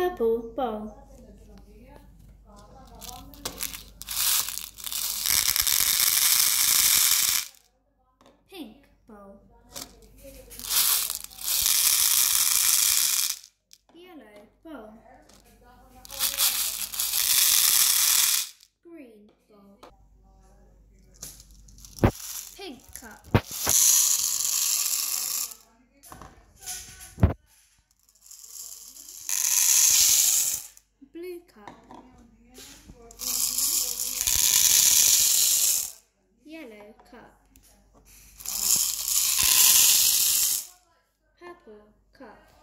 Purple bowl. Pink bowl. Yellow bowl. Green bowl. Pink cup. Cup. Yellow cup. Purple cup.